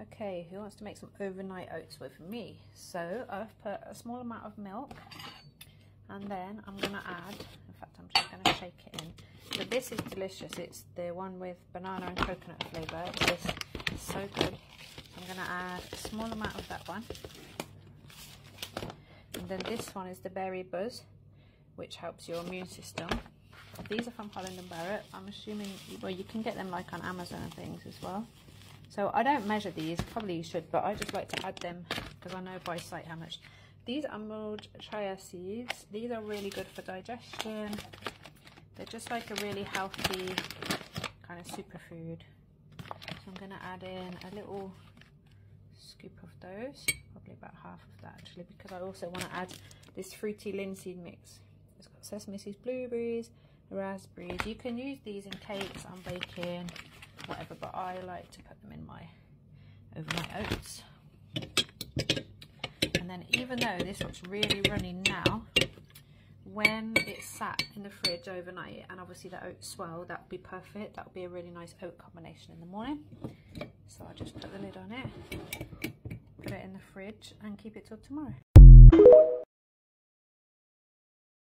Okay, who wants to make some overnight oats with me? So I've put a small amount of milk and then I'm going to add, in fact I'm just going to shake it in. So this is delicious, it's the one with banana and coconut flavour. It's so good. I'm going to add a small amount of that one. And then this one is the berry buzz, which helps your immune system. These are from Holland and Barrett. I'm assuming, well, you can get them like on Amazon and things as well. So I don't measure these, probably you should, but I just like to add them because I know by sight how much. These are mulled chia seeds. These are really good for digestion. They're just like a really healthy kind of superfood. So I'm going to add in a little scoop of those, probably about half of that actually, because I also want to add this fruity linseed mix. It's got sesame seeds, blueberries, raspberries. You can use these in cakes, on baking, I like to put them in my overnight oats. And then even though this looks really runny now, when it's sat in the fridge overnight and obviously the oats swell, that would be perfect. That would be a really nice oat combination in the morning. So I'll just put the lid on it, put it in the fridge and keep it till tomorrow.